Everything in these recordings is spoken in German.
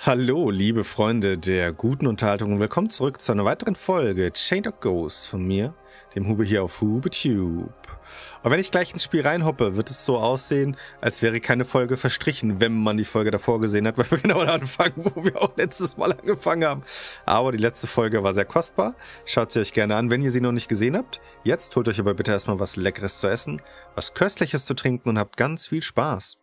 Hallo, liebe Freunde der guten Unterhaltung und willkommen zurück zu einer weiteren Folge Chained of Ghosts von mir, dem Hube hier auf HubeTube. Und wenn ich gleich ins Spiel reinhoppe, wird es so aussehen, als wäre keine Folge verstrichen, wenn man die Folge davor gesehen hat, weil wir genau da anfangen, wo wir auch letztes Mal angefangen haben. Aber die letzte Folge war sehr kostbar. Schaut sie euch gerne an, wenn ihr sie noch nicht gesehen habt. Jetzt holt euch aber bitte erstmal was Leckeres zu essen, was Köstliches zu trinken und habt ganz viel Spaß.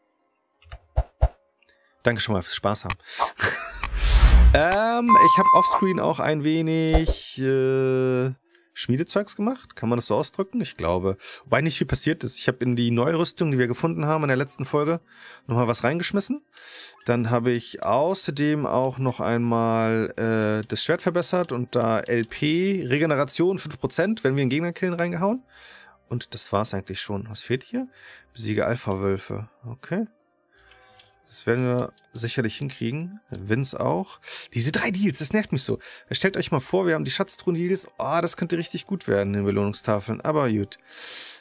Danke schon mal fürs Spaß haben. ähm, ich habe offscreen auch ein wenig äh, Schmiedezeugs gemacht. Kann man das so ausdrücken? Ich glaube. Wobei nicht viel passiert ist. Ich habe in die Neurüstung, die wir gefunden haben in der letzten Folge, nochmal was reingeschmissen. Dann habe ich außerdem auch noch einmal äh, das Schwert verbessert und da LP, Regeneration 5%, wenn wir einen Gegner killen, reingehauen. Und das war's eigentlich schon. Was fehlt hier? Besiege Alpha-Wölfe. Okay. Das werden wir sicherlich hinkriegen. Vince auch. Diese drei Deals, das nervt mich so. Stellt euch mal vor, wir haben die Schatztruhen-Deals. Oh, das könnte richtig gut werden in den Belohnungstafeln. Aber gut.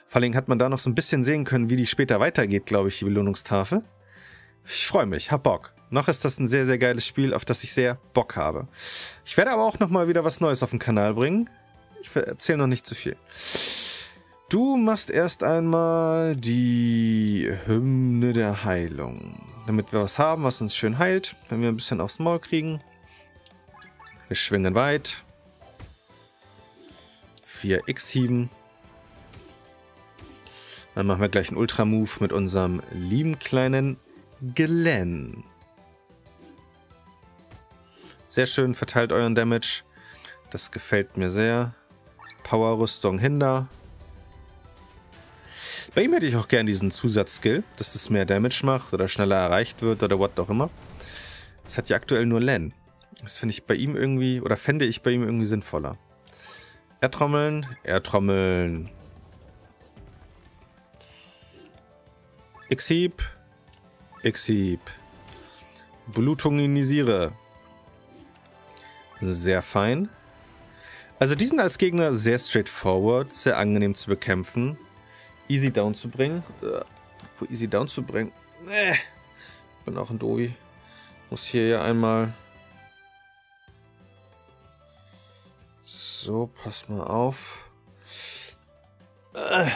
Vor allem hat man da noch so ein bisschen sehen können, wie die später weitergeht, glaube ich, die Belohnungstafel. Ich freue mich, hab Bock. Noch ist das ein sehr, sehr geiles Spiel, auf das ich sehr Bock habe. Ich werde aber auch nochmal wieder was Neues auf den Kanal bringen. Ich erzähle noch nicht zu viel. Du machst erst einmal die Hymne der Heilung damit wir was haben, was uns schön heilt, wenn wir ein bisschen aufs Maul kriegen. Wir schwingen weit. 4x hieben. Dann machen wir gleich einen Ultra-Move mit unserem lieben kleinen Glenn. Sehr schön, verteilt euren Damage. Das gefällt mir sehr. Power-Rüstung hinter. Bei ihm hätte ich auch gern diesen Zusatzskill, dass es mehr Damage macht oder schneller erreicht wird oder what auch immer. Das hat ja aktuell nur Len. Das finde ich bei ihm irgendwie, oder fände ich bei ihm irgendwie sinnvoller. Ertrommeln, Ertrommeln. Exhieb, Exhieb. Blutunginisiere. Sehr fein. Also die sind als Gegner sehr straightforward, sehr angenehm zu bekämpfen easy down zu bringen. Äh, easy down zu bringen. Äh, bin auch ein Dovi. Muss hier ja einmal. So, pass mal auf. Äh,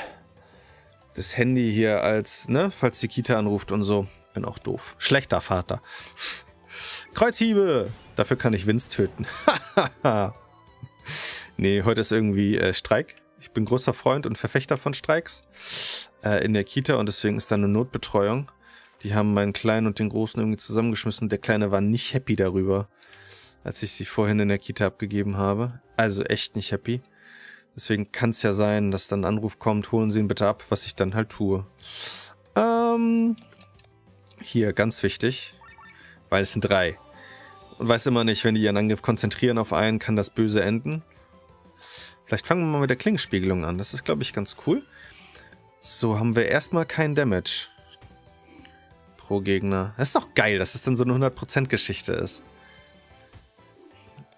das Handy hier als, ne, falls die Kita anruft und so. Bin auch doof. Schlechter Vater. Kreuzhiebe! Dafür kann ich Vince töten. nee, heute ist irgendwie äh, Streik. Ich bin großer Freund und Verfechter von Streiks äh, in der Kita und deswegen ist da eine Notbetreuung. Die haben meinen Kleinen und den Großen irgendwie zusammengeschmissen. Der Kleine war nicht happy darüber, als ich sie vorhin in der Kita abgegeben habe. Also echt nicht happy. Deswegen kann es ja sein, dass dann ein Anruf kommt, holen Sie ihn bitte ab, was ich dann halt tue. Ähm, hier, ganz wichtig, weil es sind drei. Und weiß immer nicht, wenn die ihren Angriff konzentrieren auf einen, kann das böse enden. Vielleicht fangen wir mal mit der Klingenspiegelung an. Das ist, glaube ich, ganz cool. So, haben wir erstmal kein Damage pro Gegner. Das ist doch geil, dass es dann so eine 100% Geschichte ist.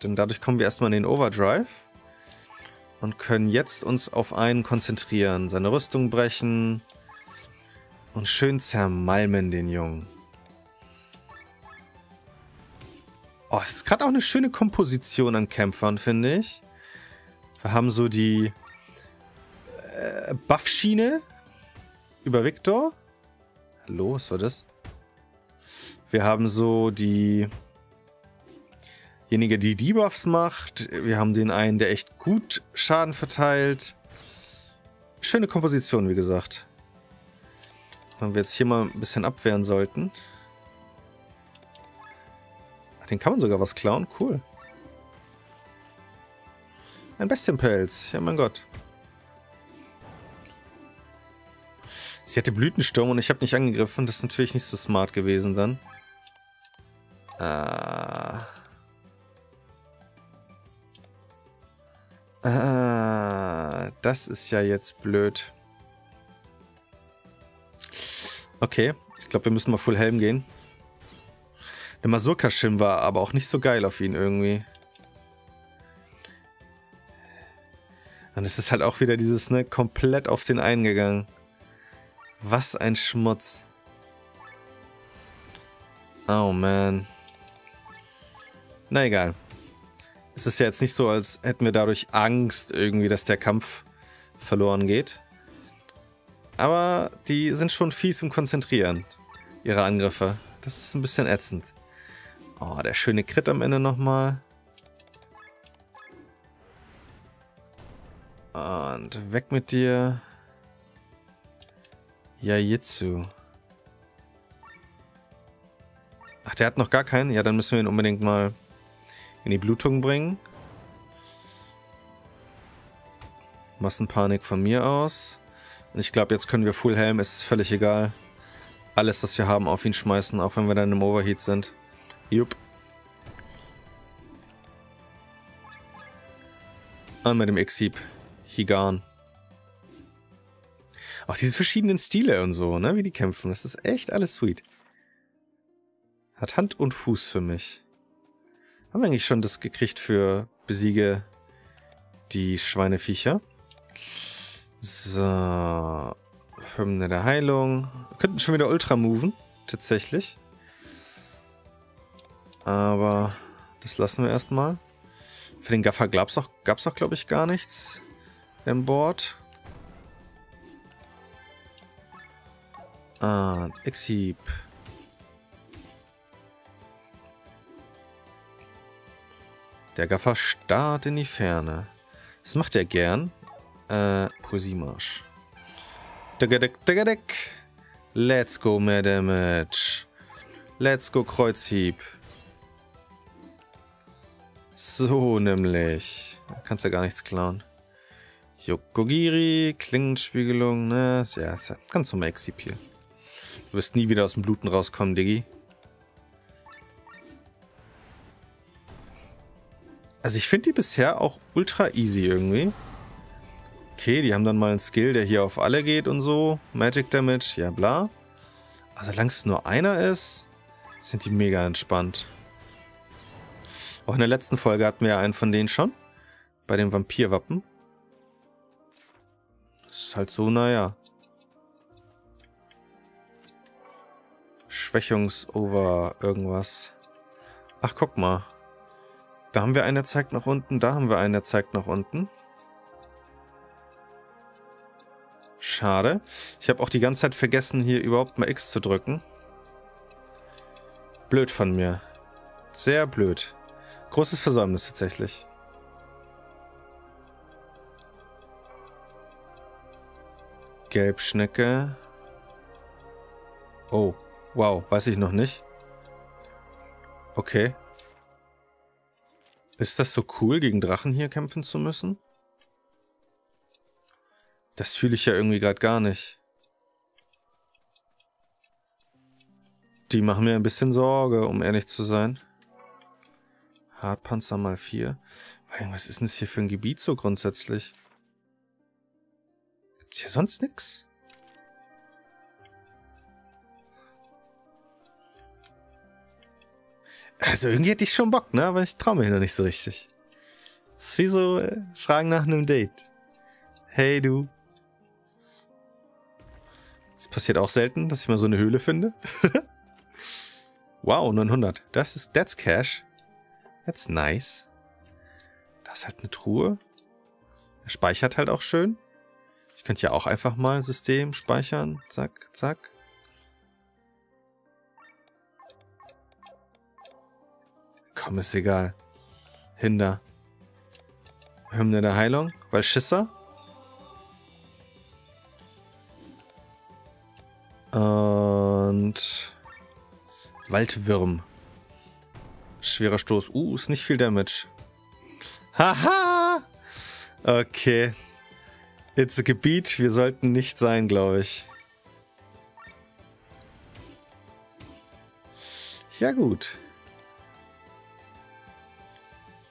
Denn dadurch kommen wir erstmal in den Overdrive und können jetzt uns auf einen konzentrieren. Seine Rüstung brechen und schön zermalmen den Jungen. Oh, es ist gerade auch eine schöne Komposition an Kämpfern, finde ich. Wir haben so die äh, Buff-Schiene über Victor. Hallo, was war das? Wir haben so die diejenige, die Debuffs macht. Wir haben den einen, der echt gut Schaden verteilt. Schöne Komposition, wie gesagt. Wenn wir jetzt hier mal ein bisschen abwehren sollten. Ach, den kann man sogar was klauen. Cool. Ein Bestienpelz. Ja, mein Gott. Sie hatte Blütensturm und ich habe nicht angegriffen. Das ist natürlich nicht so smart gewesen dann. Ah. Ah, das ist ja jetzt blöd. Okay, ich glaube, wir müssen mal Full Helm gehen. Der Masurka-Schirm war aber auch nicht so geil auf ihn irgendwie. Und es ist halt auch wieder dieses, ne, komplett auf den eingegangen. Was ein Schmutz. Oh man. Na egal. Es ist ja jetzt nicht so, als hätten wir dadurch Angst irgendwie, dass der Kampf verloren geht. Aber die sind schon fies im Konzentrieren, ihre Angriffe. Das ist ein bisschen ätzend. Oh, der schöne Crit am Ende nochmal. Und weg mit dir. Yaitsu. Ach, der hat noch gar keinen? Ja, dann müssen wir ihn unbedingt mal in die Blutung bringen. Massenpanik von mir aus. Und ich glaube, jetzt können wir Full Helm, es ist völlig egal. Alles, was wir haben, auf ihn schmeißen, auch wenn wir dann im Overheat sind. Jupp. Und mit dem X-Heap. Higan. Auch diese verschiedenen Stile und so, ne, wie die kämpfen. Das ist echt alles sweet. Hat Hand und Fuß für mich. Haben wir eigentlich schon das gekriegt für Besiege die Schweineviecher? So. Hymne der Heilung. Wir könnten schon wieder Ultra moven, tatsächlich. Aber das lassen wir erstmal. Für den Gaffer gab es auch, gab's auch glaube ich, gar nichts im Board. Ah, Exhieb. Der Gaffer starrt in die Ferne. Das macht er gern. Äh, Poesiemarsch. Let's go, mehr Damage. Let's go, Kreuzhieb. So nämlich. Kannst ja gar nichts klauen. Yokogiri, Klingenspiegelung, ne? Ja, ganz normal Exip hier. Du wirst nie wieder aus dem Bluten rauskommen, Diggi. Also ich finde die bisher auch ultra easy irgendwie. Okay, die haben dann mal einen Skill, der hier auf alle geht und so. Magic Damage, ja bla. Also solange es nur einer ist, sind die mega entspannt. Auch in der letzten Folge hatten wir ja einen von denen schon. Bei dem Vampirwappen. Ist halt so, naja. Schwächungs-Over irgendwas. Ach, guck mal. Da haben wir einen, der zeigt nach unten. Da haben wir einen, der zeigt nach unten. Schade. Ich habe auch die ganze Zeit vergessen, hier überhaupt mal X zu drücken. Blöd von mir. Sehr blöd. Großes Versäumnis tatsächlich. Gelbschnecke. Oh, wow, weiß ich noch nicht. Okay. Ist das so cool, gegen Drachen hier kämpfen zu müssen? Das fühle ich ja irgendwie gerade gar nicht. Die machen mir ein bisschen Sorge, um ehrlich zu sein. Hartpanzer mal 4. Was ist denn das hier für ein Gebiet so grundsätzlich? Gibt's hier sonst nichts? Also irgendwie hätte ich schon Bock, ne? Aber ich traue mich noch nicht so richtig. Das ist wie so äh, Fragen nach einem Date. Hey du. Das passiert auch selten, dass ich mal so eine Höhle finde. wow, 900. Das ist, that's Cash. That's nice. Das ist halt eine Truhe. Er speichert halt auch schön. Ich könnte ja auch einfach mal System speichern. Zack, zack. Komm, ist egal. Hinder. Hymne der Heilung. Weil Schisser. Und... Waldwürm. Schwerer Stoß. Uh, ist nicht viel Damage. Haha! Okay. It's a Gebiet. Wir sollten nicht sein, glaube ich. Ja gut.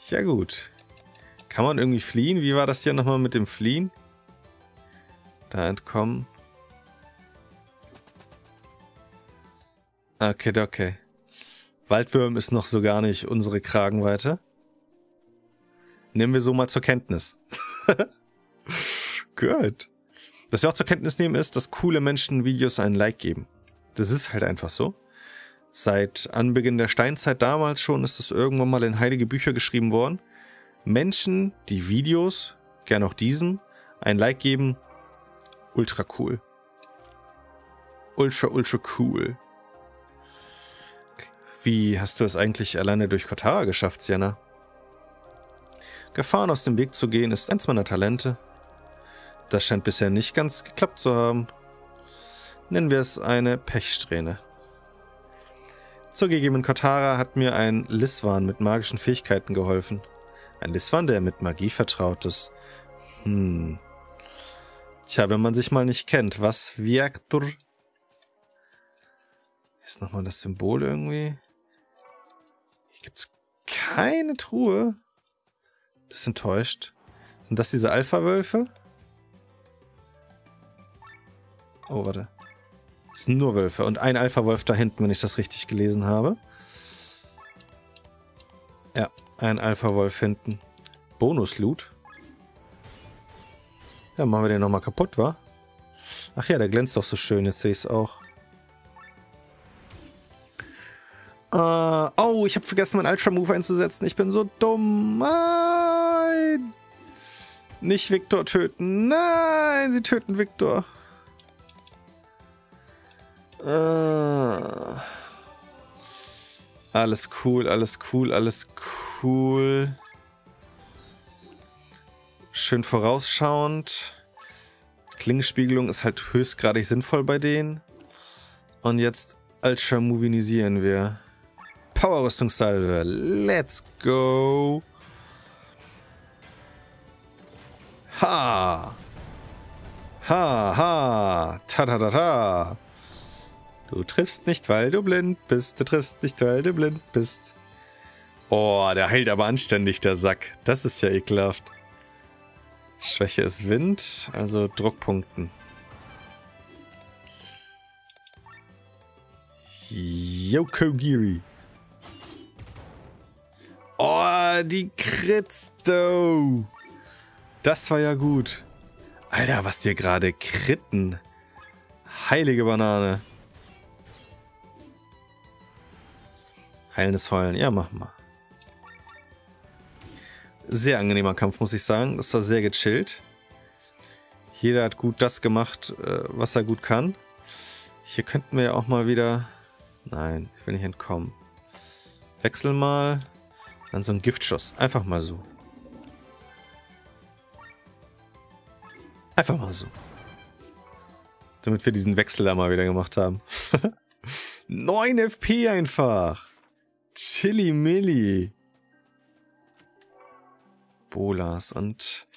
Ja gut. Kann man irgendwie fliehen? Wie war das hier nochmal mit dem Fliehen? Da entkommen. Okay, okay. Waldwürm ist noch so gar nicht unsere Kragenweite. Nehmen wir so mal zur Kenntnis. Gut. Was wir auch zur Kenntnis nehmen ist, dass coole Menschen Videos ein Like geben. Das ist halt einfach so. Seit Anbeginn der Steinzeit damals schon ist das irgendwann mal in heilige Bücher geschrieben worden. Menschen, die Videos, gern auch diesem, ein Like geben, ultra cool. Ultra, ultra cool. Wie hast du es eigentlich alleine durch Kotara geschafft, Sienna? Gefahren aus dem Weg zu gehen ist eins meiner Talente. Das scheint bisher nicht ganz geklappt zu haben. Nennen wir es eine Pechsträhne. Zugegeben, Kotara hat mir ein Liswan mit magischen Fähigkeiten geholfen. Ein Liswan, der mit Magie vertraut ist. Hm. Tja, wenn man sich mal nicht kennt, was Viactor? Ist nochmal das Symbol irgendwie? Hier gibt's keine Truhe. Das enttäuscht. Sind das diese Alpha-Wölfe? Oh, warte. Das sind nur Wölfe und ein Alpha-Wolf da hinten, wenn ich das richtig gelesen habe. Ja, ein Alpha-Wolf hinten. Bonus-Loot. Ja, machen wir den nochmal kaputt, wa? Ach ja, der glänzt doch so schön, jetzt sehe ich es auch. Uh, oh, ich habe vergessen, meinen Ultra-Move einzusetzen. Ich bin so dumm. Nein! Nicht Victor töten. Nein, sie töten Victor. Uh, alles cool, alles cool, alles cool. Schön vorausschauend. Klingenspiegelung ist halt höchstgradig sinnvoll bei denen. Und jetzt Ultra-Movinisieren wir. Power-Rüstungssalve. Let's go. Ha. Ha, ha. Ta, ta, ta, ta. Du triffst nicht, weil du blind bist. Du triffst nicht, weil du blind bist. Oh, der heilt aber anständig, der Sack. Das ist ja ekelhaft. Schwäche ist Wind, also Druckpunkten. Yokogiri. Oh, die Kritsto. Das war ja gut. Alter, was dir gerade kritten. Heilige Banane. Heilendes Heulen. Ja, mach mal. Sehr angenehmer Kampf, muss ich sagen. Das war sehr gechillt. Jeder hat gut das gemacht, äh, was er gut kann. Hier könnten wir ja auch mal wieder... Nein, ich will nicht entkommen. Wechsel mal. Dann so ein Giftschuss. Einfach mal so. Einfach mal so. Damit wir diesen Wechsel da mal wieder gemacht haben. 9 FP einfach. Chili Milli. Bolas. Und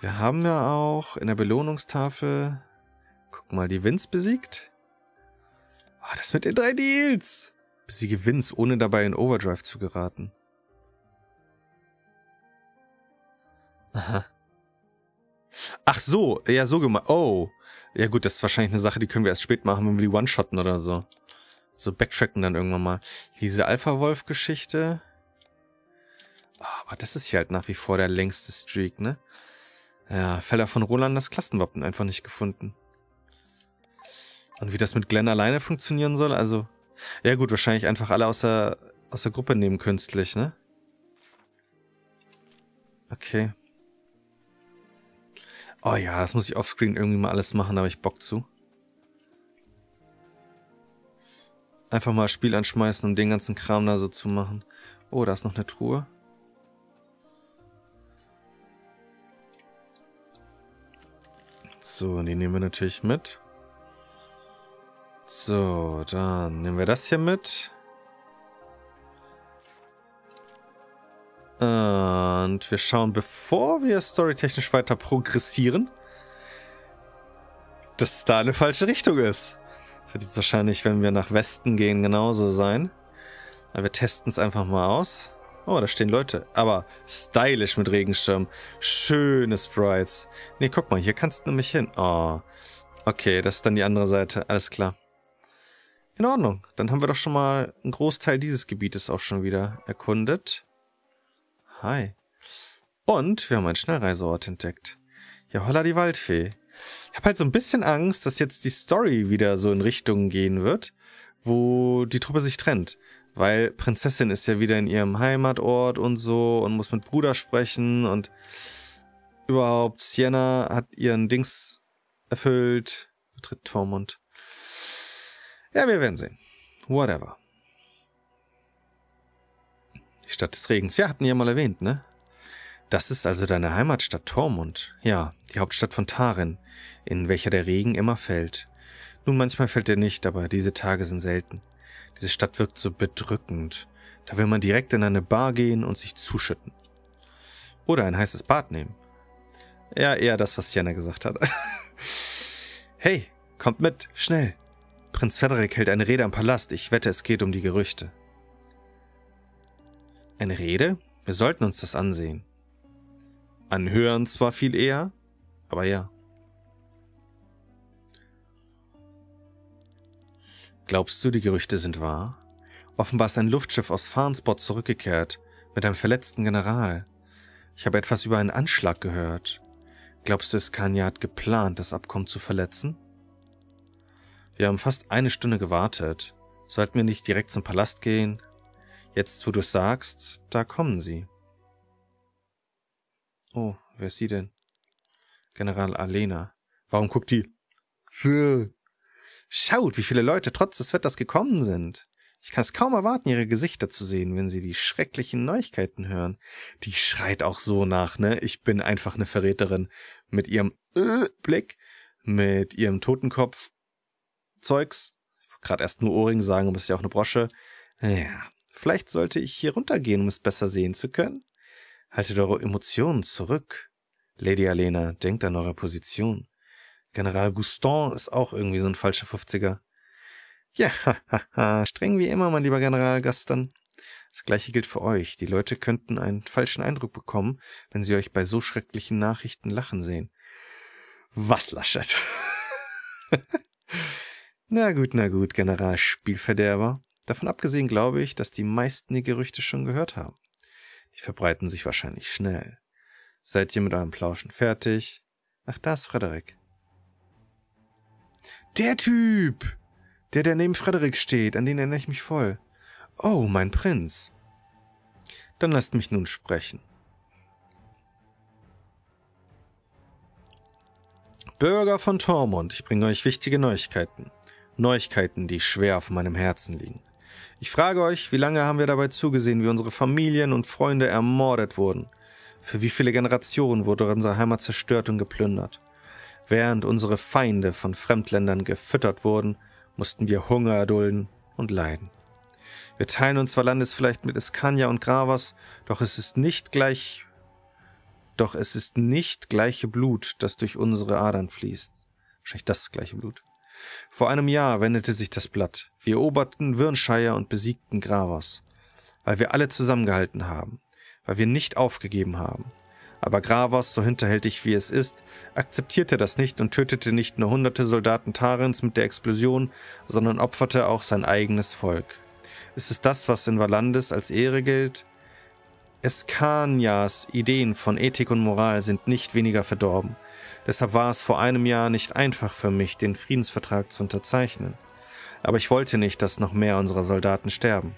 wir haben ja auch in der Belohnungstafel, guck mal, die Vince besiegt. Oh, das mit den drei Deals. Besiege Vince, ohne dabei in Overdrive zu geraten. Aha. Ach so, ja, so gemacht. Oh. Ja gut, das ist wahrscheinlich eine Sache, die können wir erst spät machen, wenn wir die One-Shotten oder so. So backtracken dann irgendwann mal. Diese Alpha-Wolf-Geschichte. Oh, aber das ist hier halt nach wie vor der längste Streak, ne? Ja, Feller von Roland das Klassenwappen einfach nicht gefunden. Und wie das mit Glenn alleine funktionieren soll, also... Ja gut, wahrscheinlich einfach alle aus der, aus der Gruppe nehmen künstlich, ne? Okay. Oh ja, das muss ich offscreen irgendwie mal alles machen, da habe ich Bock zu. Einfach mal Spiel anschmeißen, um den ganzen Kram da so zu machen. Oh, da ist noch eine Truhe. So, die nehmen wir natürlich mit. So, dann nehmen wir das hier mit. Und wir schauen, bevor wir storytechnisch weiter progressieren, dass da eine falsche Richtung ist. Wird jetzt wahrscheinlich, wenn wir nach Westen gehen, genauso sein. Aber wir testen es einfach mal aus. Oh, da stehen Leute. Aber stylisch mit Regenschirm. Schöne Sprites. Nee, guck mal, hier kannst du nämlich hin. Oh. Okay, das ist dann die andere Seite. Alles klar. In Ordnung. Dann haben wir doch schon mal einen Großteil dieses Gebietes auch schon wieder erkundet. Hi. Und wir haben einen Schnellreiseort entdeckt. Ja, holla die Waldfee. Ich habe halt so ein bisschen Angst, dass jetzt die Story wieder so in Richtungen gehen wird, wo die Truppe sich trennt. Weil Prinzessin ist ja wieder in ihrem Heimatort und so und muss mit Bruder sprechen und überhaupt Sienna hat ihren Dings erfüllt. Betritt Tormund. Ja, wir werden sehen. Whatever. Die Stadt des Regens. Ja, hatten wir ja mal erwähnt, ne? Das ist also deine Heimatstadt Tormund. Ja, die Hauptstadt von Tarin, in welcher der Regen immer fällt. Nun, manchmal fällt er nicht, aber diese Tage sind selten. Diese Stadt wirkt so bedrückend. Da will man direkt in eine Bar gehen und sich zuschütten. Oder ein heißes Bad nehmen. Ja, eher das, was Sienna gesagt hat. hey, kommt mit, schnell. Prinz Frederick hält eine Rede am Palast. Ich wette, es geht um die Gerüchte. Eine Rede? Wir sollten uns das ansehen. Anhören zwar viel eher, aber ja. Glaubst du, die Gerüchte sind wahr? Offenbar ist ein Luftschiff aus Farnsbord zurückgekehrt, mit einem verletzten General. Ich habe etwas über einen Anschlag gehört. Glaubst du, Skanya hat geplant, das Abkommen zu verletzen? Wir haben fast eine Stunde gewartet. Sollten wir nicht direkt zum Palast gehen? Jetzt, wo du es sagst, da kommen sie. Oh, wer ist sie denn? General Alena. Warum guckt die? Schaut, wie viele Leute trotz des Wetters gekommen sind. Ich kann es kaum erwarten, ihre Gesichter zu sehen, wenn sie die schrecklichen Neuigkeiten hören. Die schreit auch so nach, ne? Ich bin einfach eine Verräterin. Mit ihrem äh, Blick, mit ihrem Totenkopf Zeugs. Ich wollte gerade erst nur Ohrring sagen, aber es ist ja auch eine Brosche. Ja, vielleicht sollte ich hier runtergehen, um es besser sehen zu können. Haltet eure Emotionen zurück. Lady Alena, denkt an eure Position. General Guston ist auch irgendwie so ein falscher 50er. Ja, hahaha, streng wie immer, mein lieber General Gaston. Das gleiche gilt für euch. Die Leute könnten einen falschen Eindruck bekommen, wenn sie euch bei so schrecklichen Nachrichten lachen sehen. Was, Laschet? na gut, na gut, General Spielverderber. Davon abgesehen glaube ich, dass die meisten die Gerüchte schon gehört haben. Die verbreiten sich wahrscheinlich schnell. Seid ihr mit eurem Plauschen fertig? Ach, da ist Frederik. Der Typ! Der, der neben Frederik steht, an den erinnere ich mich voll. Oh, mein Prinz. Dann lasst mich nun sprechen. Bürger von Tormund, ich bringe euch wichtige Neuigkeiten. Neuigkeiten, die schwer auf meinem Herzen liegen. Ich frage euch, wie lange haben wir dabei zugesehen, wie unsere Familien und Freunde ermordet wurden? Für wie viele Generationen wurde unsere Heimat zerstört und geplündert? Während unsere Feinde von Fremdländern gefüttert wurden, mussten wir Hunger erdulden und leiden. Wir teilen uns zwar Landes vielleicht mit Iskania und Gravas, doch es ist nicht gleich, doch es ist nicht gleiche Blut, das durch unsere Adern fließt. Wahrscheinlich das gleiche Blut. Vor einem Jahr wendete sich das Blatt. Wir eroberten Wirnshire und besiegten Gravas. Weil wir alle zusammengehalten haben. Weil wir nicht aufgegeben haben. Aber Gravas, so hinterhältig wie es ist, akzeptierte das nicht und tötete nicht nur hunderte Soldaten Tarens mit der Explosion, sondern opferte auch sein eigenes Volk. Ist es das, was in Valandes als Ehre gilt? Eskanias Ideen von Ethik und Moral sind nicht weniger verdorben. Deshalb war es vor einem Jahr nicht einfach für mich, den Friedensvertrag zu unterzeichnen. Aber ich wollte nicht, dass noch mehr unserer Soldaten sterben.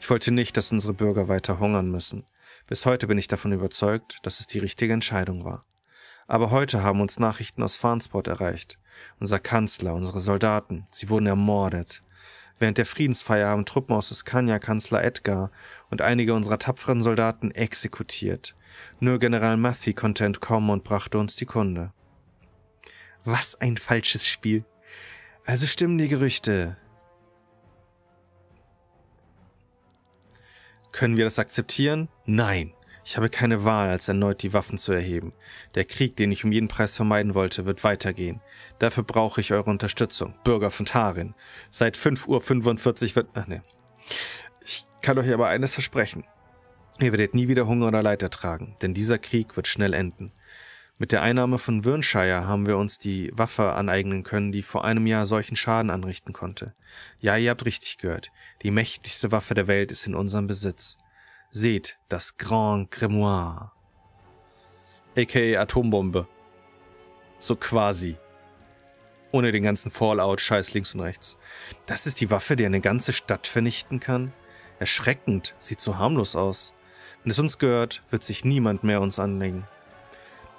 Ich wollte nicht, dass unsere Bürger weiter hungern müssen. Bis heute bin ich davon überzeugt, dass es die richtige Entscheidung war. Aber heute haben uns Nachrichten aus Farnsport erreicht. Unser Kanzler, unsere Soldaten, sie wurden ermordet. Während der Friedensfeier haben Truppen aus Escania Kanzler Edgar und einige unserer tapferen Soldaten exekutiert. Nur General Matthew konnte entkommen und brachte uns die Kunde. Was ein falsches Spiel. Also stimmen die Gerüchte. Können wir das akzeptieren? Nein. Ich habe keine Wahl, als erneut die Waffen zu erheben. Der Krieg, den ich um jeden Preis vermeiden wollte, wird weitergehen. Dafür brauche ich eure Unterstützung, Bürger von Tarin. Seit 5.45 Uhr wird... Ach ne. Ich kann euch aber eines versprechen. Ihr werdet nie wieder Hunger oder Leid ertragen, denn dieser Krieg wird schnell enden. Mit der Einnahme von Wirnshire haben wir uns die Waffe aneignen können, die vor einem Jahr solchen Schaden anrichten konnte. Ja, ihr habt richtig gehört. Die mächtigste Waffe der Welt ist in unserem Besitz. Seht das Grand Grimoire. AKA Atombombe. So quasi. Ohne den ganzen Fallout-Scheiß links und rechts. Das ist die Waffe, die eine ganze Stadt vernichten kann? Erschreckend, sieht so harmlos aus. Wenn es uns gehört, wird sich niemand mehr uns anlegen.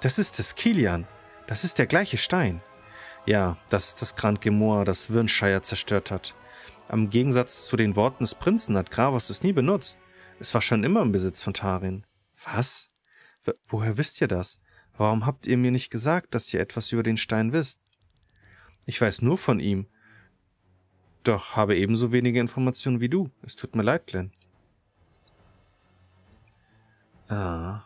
Das ist es, Kilian. Das ist der gleiche Stein. Ja, das ist das Grand Gemoir, das Wirnshire zerstört hat. Am Gegensatz zu den Worten des Prinzen hat Gravos es nie benutzt. Es war schon immer im Besitz von Tarin. Was? W woher wisst ihr das? Warum habt ihr mir nicht gesagt, dass ihr etwas über den Stein wisst? Ich weiß nur von ihm. Doch habe ebenso wenige Informationen wie du. Es tut mir leid, Glenn. Ah.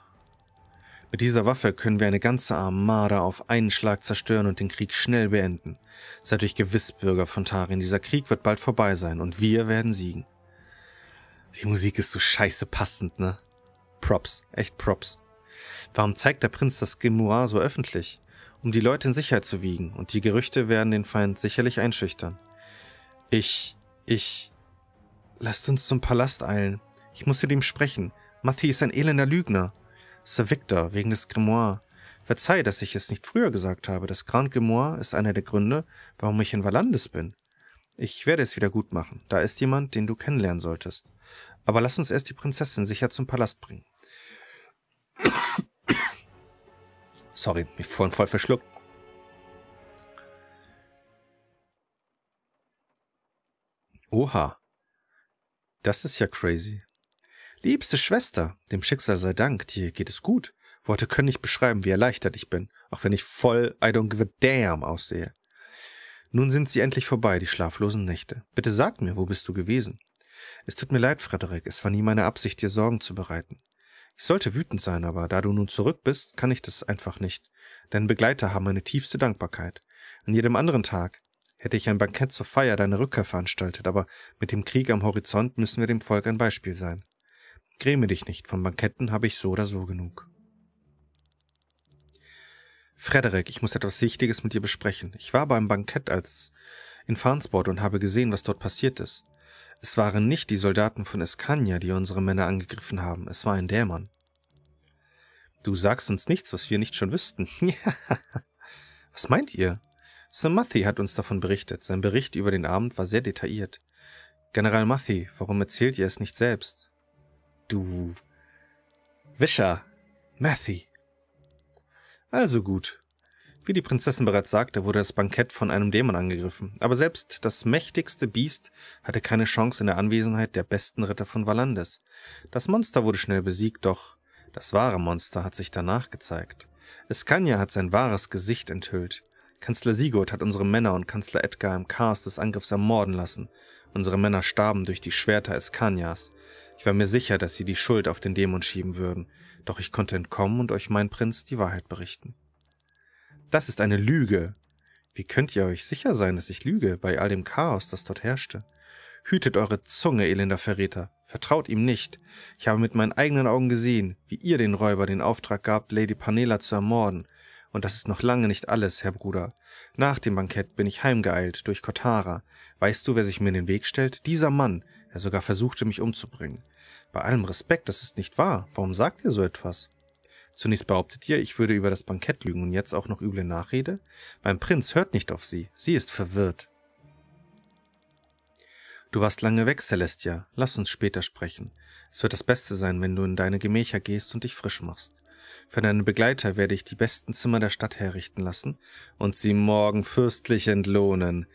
Mit dieser Waffe können wir eine ganze Armada auf einen Schlag zerstören und den Krieg schnell beenden. Seid euch gewiss, Bürger von Tarin, dieser Krieg wird bald vorbei sein und wir werden siegen. Die Musik ist so scheiße passend, ne? Props, echt Props. Warum zeigt der Prinz das Grimoire so öffentlich? um die Leute in Sicherheit zu wiegen, und die Gerüchte werden den Feind sicherlich einschüchtern. Ich, ich... Lasst uns zum Palast eilen. Ich muss mit ihm sprechen. Matthew ist ein elender Lügner. Sir Victor, wegen des Grimoire. Verzeih, dass ich es nicht früher gesagt habe. Das Grand Grimoire ist einer der Gründe, warum ich in Valandes bin. Ich werde es wieder gut machen. Da ist jemand, den du kennenlernen solltest. Aber lass uns erst die Prinzessin sicher zum Palast bringen. Sorry, mich vorhin voll verschluckt. Oha. Das ist ja crazy. Liebste Schwester, dem Schicksal sei Dank, dir geht es gut. Worte können nicht beschreiben, wie erleichtert ich bin, auch wenn ich voll I don't give a damn aussehe. Nun sind sie endlich vorbei, die schlaflosen Nächte. Bitte sag mir, wo bist du gewesen? Es tut mir leid, Frederik, es war nie meine Absicht, dir Sorgen zu bereiten. Ich sollte wütend sein, aber da du nun zurück bist, kann ich das einfach nicht. Deine Begleiter haben meine tiefste Dankbarkeit. An jedem anderen Tag hätte ich ein Bankett zur Feier deiner Rückkehr veranstaltet, aber mit dem Krieg am Horizont müssen wir dem Volk ein Beispiel sein. Gräme dich nicht, von Banketten habe ich so oder so genug. Frederik, ich muss etwas Wichtiges mit dir besprechen. Ich war beim Bankett als in Farnsbord und habe gesehen, was dort passiert ist. Es waren nicht die Soldaten von Escania, die unsere Männer angegriffen haben, es war ein Dämon. Du sagst uns nichts, was wir nicht schon wüssten. was meint ihr? Sir Matthew hat uns davon berichtet. Sein Bericht über den Abend war sehr detailliert. General Matthew, warum erzählt ihr es nicht selbst? Du Wischer, Matthew. Also gut, wie die Prinzessin bereits sagte, wurde das Bankett von einem Dämon angegriffen, aber selbst das mächtigste Biest hatte keine Chance in der Anwesenheit der besten Ritter von Valandes. Das Monster wurde schnell besiegt, doch das wahre Monster hat sich danach gezeigt. Escania hat sein wahres Gesicht enthüllt. Kanzler Sigurd hat unsere Männer und Kanzler Edgar im Chaos des Angriffs ermorden lassen. Unsere Männer starben durch die Schwerter Escanias. Ich war mir sicher, dass sie die Schuld auf den Dämon schieben würden, doch ich konnte entkommen und euch mein Prinz die Wahrheit berichten. Das ist eine Lüge. Wie könnt ihr euch sicher sein, dass ich lüge, bei all dem Chaos, das dort herrschte? Hütet eure Zunge, elender Verräter. Vertraut ihm nicht. Ich habe mit meinen eigenen Augen gesehen, wie ihr den Räuber den Auftrag gabt, Lady Panela zu ermorden. Und das ist noch lange nicht alles, Herr Bruder. Nach dem Bankett bin ich heimgeeilt durch Kotara. Weißt du, wer sich mir in den Weg stellt? Dieser Mann, der sogar versuchte, mich umzubringen. Bei allem Respekt, das ist nicht wahr. Warum sagt ihr so etwas? Zunächst behauptet ihr, ich würde über das Bankett lügen und jetzt auch noch üble Nachrede? Mein Prinz hört nicht auf sie. Sie ist verwirrt. Du warst lange weg, Celestia. Lass uns später sprechen. Es wird das Beste sein, wenn du in deine Gemächer gehst und dich frisch machst. Für deine Begleiter werde ich die besten Zimmer der Stadt herrichten lassen und sie morgen fürstlich entlohnen.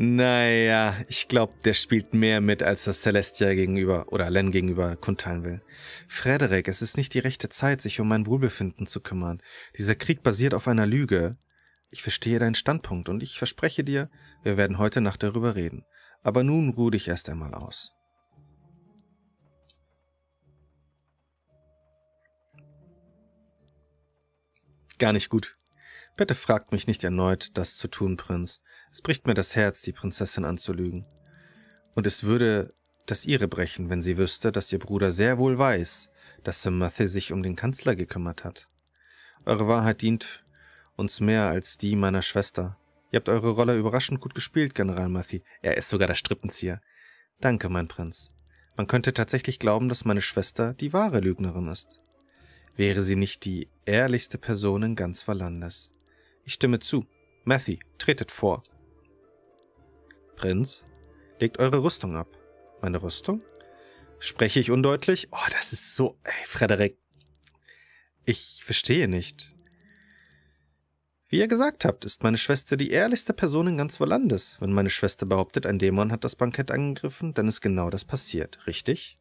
Naja, ich glaube, der spielt mehr mit, als das Celestia gegenüber oder Len gegenüber kundteilen will. Frederik, es ist nicht die rechte Zeit, sich um mein Wohlbefinden zu kümmern. Dieser Krieg basiert auf einer Lüge. Ich verstehe deinen Standpunkt und ich verspreche dir, wir werden heute Nacht darüber reden. Aber nun ruh dich erst einmal aus. Gar nicht gut. Bitte fragt mich nicht erneut, das zu tun, Prinz. Es bricht mir das Herz, die Prinzessin anzulügen. Und es würde das ihre brechen, wenn sie wüsste, dass ihr Bruder sehr wohl weiß, dass Sir Matthew sich um den Kanzler gekümmert hat. Eure Wahrheit dient uns mehr als die meiner Schwester. Ihr habt eure Rolle überraschend gut gespielt, General Matthew. Er ist sogar der Strippenzieher. Danke, mein Prinz. Man könnte tatsächlich glauben, dass meine Schwester die wahre Lügnerin ist. Wäre sie nicht die ehrlichste Person in ganz Verlandes. Ich stimme zu. Matthew, tretet vor. Prinz, legt eure Rüstung ab. Meine Rüstung? Spreche ich undeutlich? Oh, das ist so... Ey, Frederik. Ich verstehe nicht. Wie ihr gesagt habt, ist meine Schwester die ehrlichste Person in ganz Volandes. Wenn meine Schwester behauptet, ein Dämon hat das Bankett angegriffen, dann ist genau das passiert, richtig?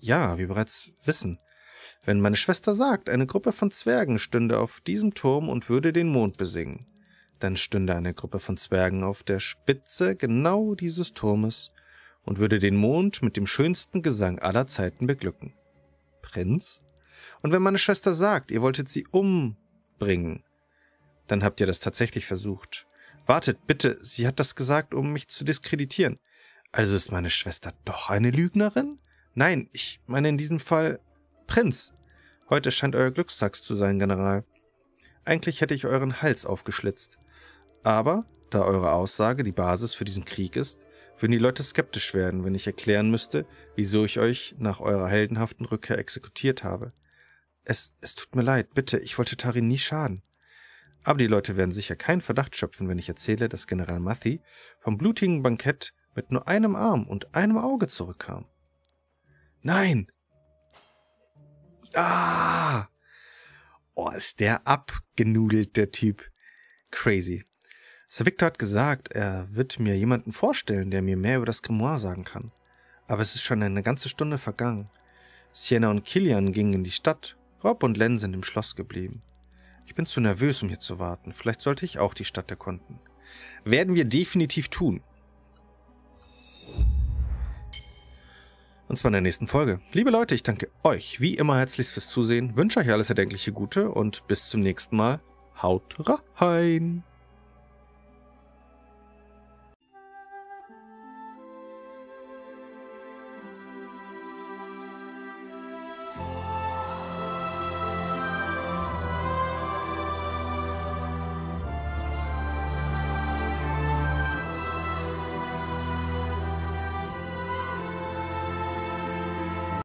Ja, wie bereits wissen. Wenn meine Schwester sagt, eine Gruppe von Zwergen stünde auf diesem Turm und würde den Mond besingen, dann stünde eine Gruppe von Zwergen auf der Spitze genau dieses Turmes und würde den Mond mit dem schönsten Gesang aller Zeiten beglücken. Prinz? Und wenn meine Schwester sagt, ihr wolltet sie umbringen, dann habt ihr das tatsächlich versucht. Wartet, bitte, sie hat das gesagt, um mich zu diskreditieren. Also ist meine Schwester doch eine Lügnerin? Nein, ich meine in diesem Fall Prinz. Heute scheint euer Glückstag zu sein, General. Eigentlich hätte ich euren Hals aufgeschlitzt. Aber, da eure Aussage die Basis für diesen Krieg ist, würden die Leute skeptisch werden, wenn ich erklären müsste, wieso ich euch nach eurer heldenhaften Rückkehr exekutiert habe. Es, es tut mir leid, bitte, ich wollte Tarin nie schaden. Aber die Leute werden sicher keinen Verdacht schöpfen, wenn ich erzähle, dass General Mathy vom blutigen Bankett mit nur einem Arm und einem Auge zurückkam. Nein! Ah! Oh, ist der abgenudelt, der Typ. Crazy. Sir Victor hat gesagt, er wird mir jemanden vorstellen, der mir mehr über das Grimoire sagen kann. Aber es ist schon eine ganze Stunde vergangen. Sienna und Killian gingen in die Stadt. Rob und Len sind im Schloss geblieben. Ich bin zu nervös, um hier zu warten. Vielleicht sollte ich auch die Stadt erkunden. Werden wir definitiv tun. Und zwar in der nächsten Folge. Liebe Leute, ich danke euch wie immer herzlichst fürs Zusehen, wünsche euch alles erdenkliche Gute und bis zum nächsten Mal. Haut rein!